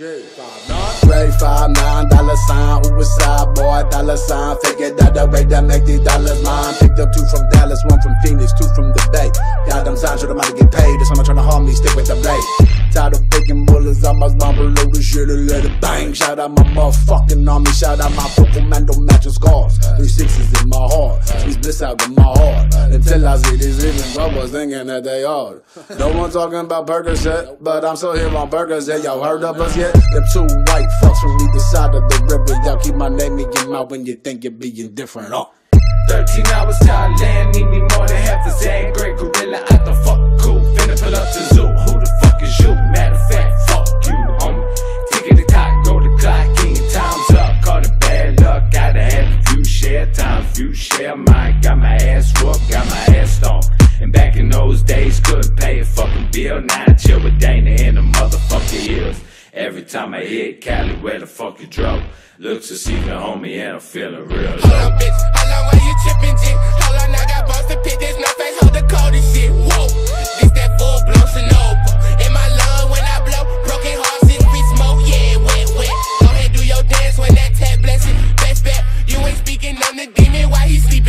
Ray five nine dollar sign, side boy dollar sign. Figured out the way to make these dollars mine. Picked up two from Dallas, one from Phoenix, two from the Bay. Got them signs, should I'm to get paid. If someone trying to harm me, stick with the blade. Tired of picking bump below the shit and let it bang. Shout out my motherfucking army, shout out my purple man, don't match your scars. Three sixes in my heart, these bliss out in my heart. Until I see these living brothers thinking that they are. No one talking about Percocet, but I'm still here on burgers. Percocet. Y'all heard of us yet? Them two white fucks from either side of the river. Y'all keep my name in your mouth when you think you're being different. Oh. 13 hours Thailand, need me more share mine. Got my ass whooped, got my ass stomped. And back in those days, couldn't pay a fucking bill. Now I chill with Dana in the motherfucking hills. Every time I hit Cali, where the fuck you drove? Look to see the homie and I'm feeling real low. I'm the demon, why he sleep?